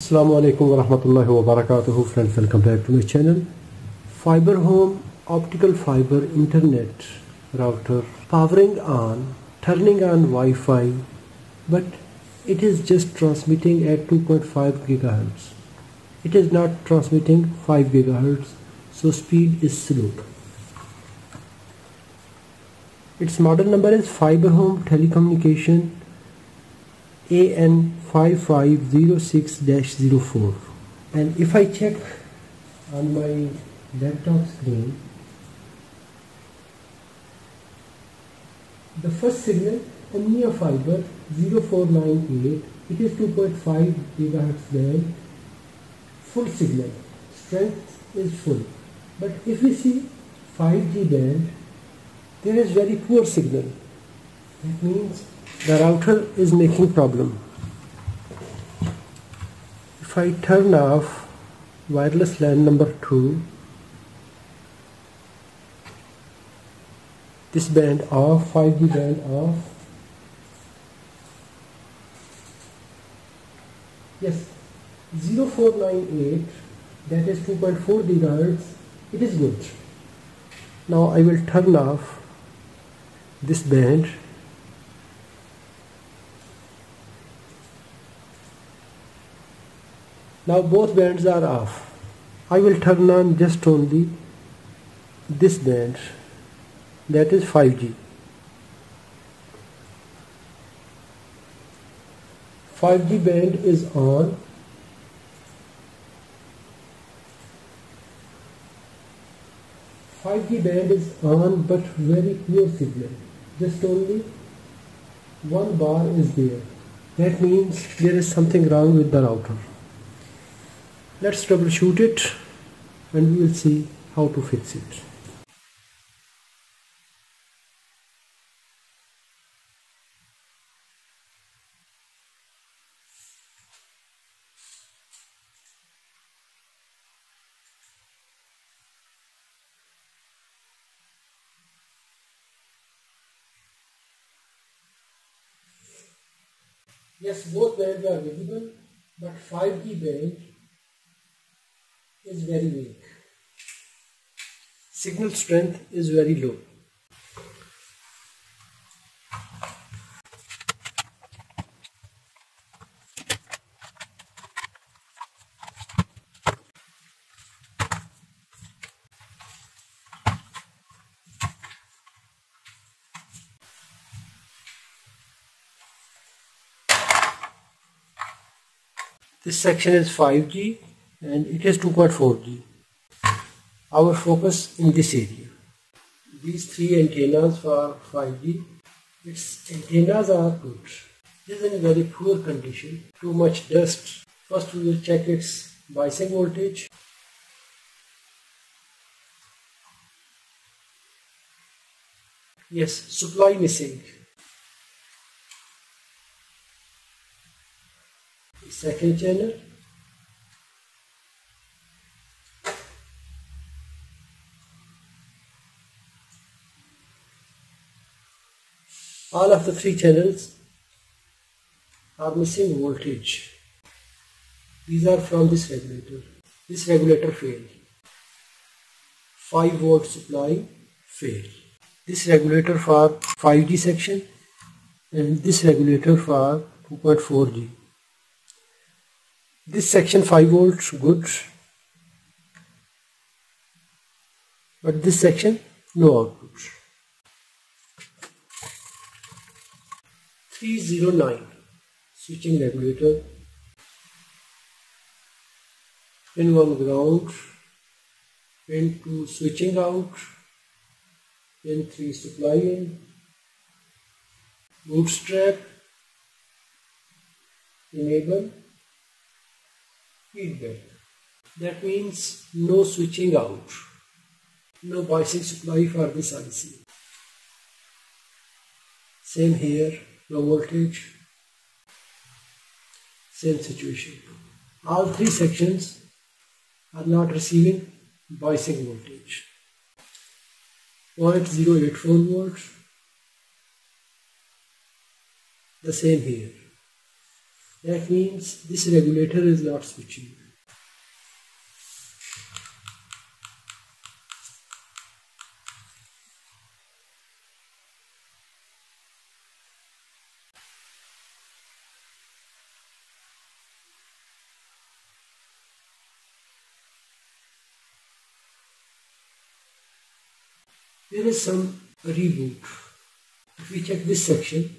Assalamu alaikum wa rahmatullahi wa barakatuhu friends. Welcome back to my channel. FiberHome optical fiber internet router powering on turning on Wi-Fi but it is just transmitting at 2.5 gigahertz. It is not transmitting 5 gigahertz so speed is slow. Its model number is FiberHome Telecommunication AN5506-04 and if I check on my laptop screen the first signal Omnia Fiber 0498 it is 2.5 gigahertz band full signal strength is full. But if we see 5G band there is very poor signal. That means the router is making problem. If I turn off wireless LAN number 2 this band off 5G band off. Yes 0498 that is 2.4 gigahertz it is good. Now I will turn off this band now both bands are off I will turn on just only this band that is 5G 5G band is on Five G band is on but very poor signal. Just only one bar is there. That means there is something wrong with the router. Let's troubleshoot it and we will see how to fix it. Yes, both bands are visible, but 5G band is very weak. Signal strength is very low. This section is 5G and it is 2.4G. Our focus in this area. These three antennas for 5G, its antennas are good. It is in very poor condition, too much dust. First we will check its biasing voltage. Yes, supply missing. second channel all of the three channels are missing voltage. These are from this regulator. This regulator failed. 5 volt supply failed. This regulator for 5G section and this regulator for 2.4G this section 5 volts good. But this section no output 309 switching regulator pin 1 ground pin 2 switching out pin 3 supply in bootstrap enable feedback. That means no switching out, no biasing supply for this IC. Same here, no voltage, same situation. All three sections are not receiving biasing voltage. 0.084 volts, the same here. that means this regulator is not switching there is some reboot. If we check this section,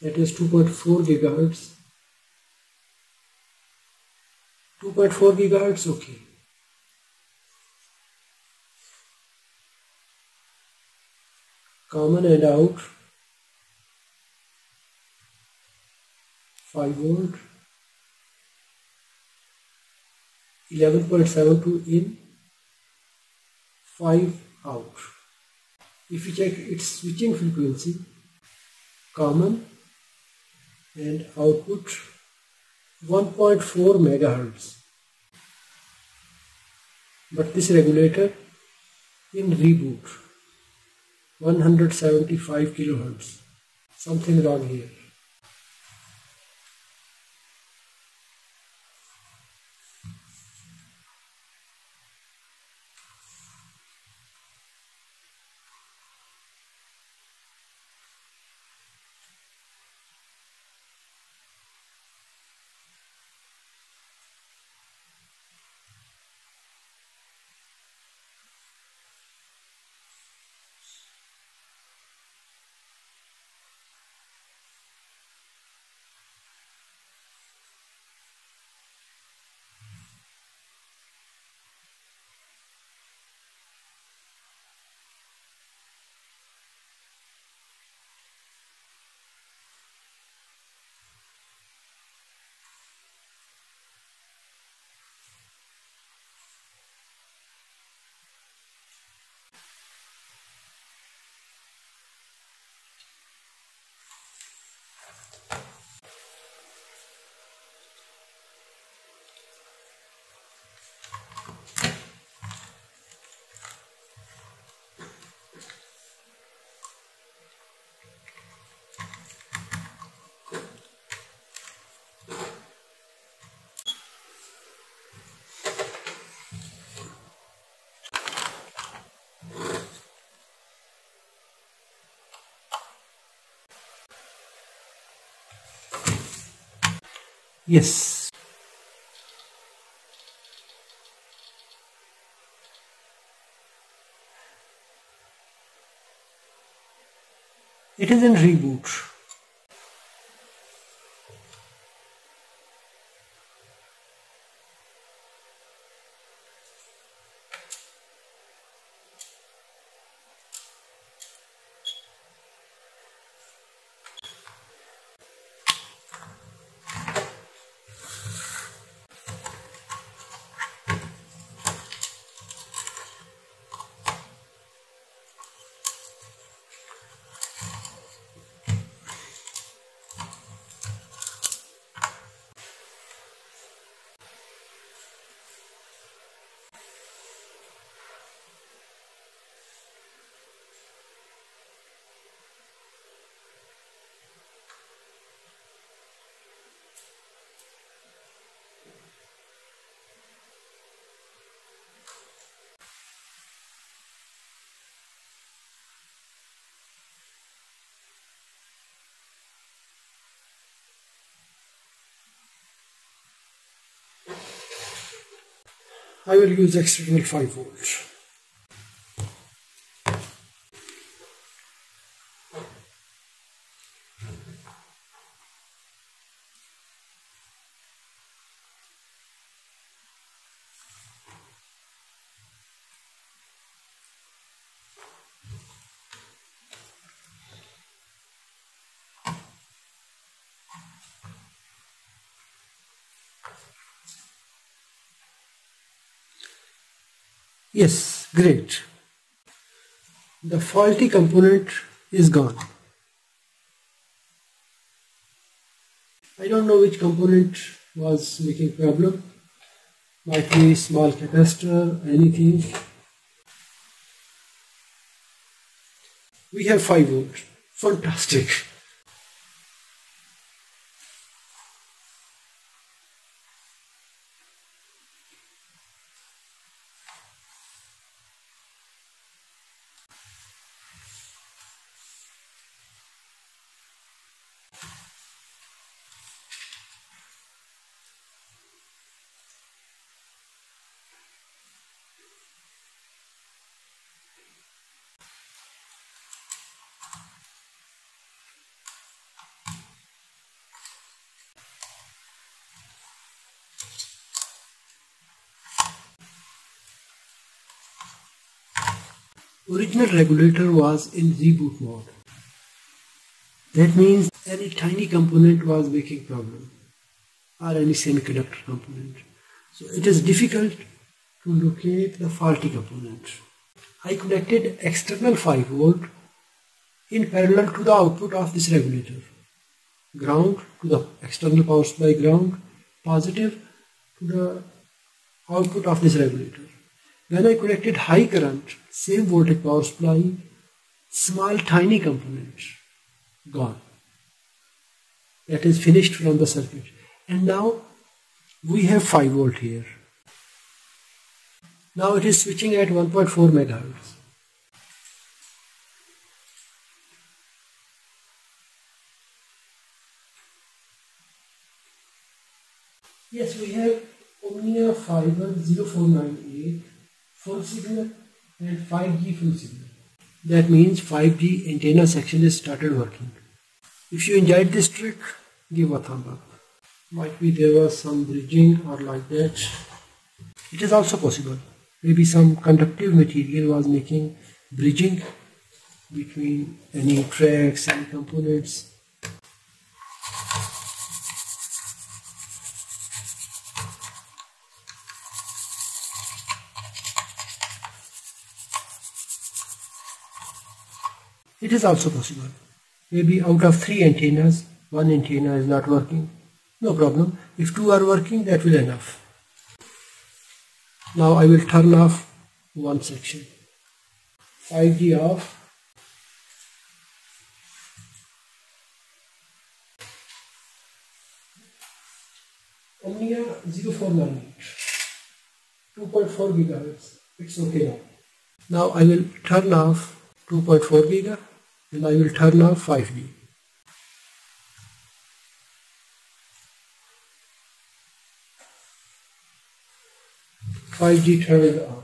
that is 2.4 gigahertz. 2.4 gigahertz, okay. Common and out 5 volt 11.72 in 5 out. If you check its switching frequency common and output 1.4 megahertz. But this regulator in reboot 175 kilohertz. Something wrong here Yes. It is in reboot. I will use external 5 volts. Yes, great. The faulty component is gone. I don't know which component was making problem. Might be small capacitor, anything. We have 5 volt. Fantastic. Original regulator was in reboot mode. That means any tiny component was making problem or any semiconductor component. So it is difficult to locate the faulty component. I connected external 5 volt in parallel to the output of this regulator. Ground to the external power supply ground, positive to the output of this regulator. When I connected high current, same voltage power supply, small tiny component, gone. That is finished from the circuit. And now we have 5 volt here. Now it is switching at 1.4 megahertz. Yes, we have Omnia Fiber 0498 full signal and 5G full signal. That means 5G antenna section is started working. If you enjoyed this trick, give a thumb up. Might be there was some bridging or like that. It is also possible. Maybe some conductive material was making bridging between any tracks and components It is also possible. Maybe out of three antennas, one antenna is not working. No problem. If two are working, that will enough. Now I will turn off one section. 5G off. Omnia 0498 2.4 gigahertz. It's okay now. Now I will turn off 2.4 gigahertz and I will turn off 5G. Five G turned on.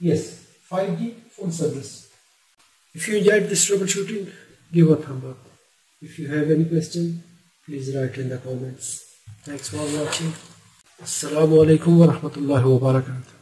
Yes, 5G full service. If you enjoyed this troubleshooting, give a thumb up. If you have any question, please write in the comments. Thanks for watching. Assalamu alaikum wa rahmatullahi wa barakatuh.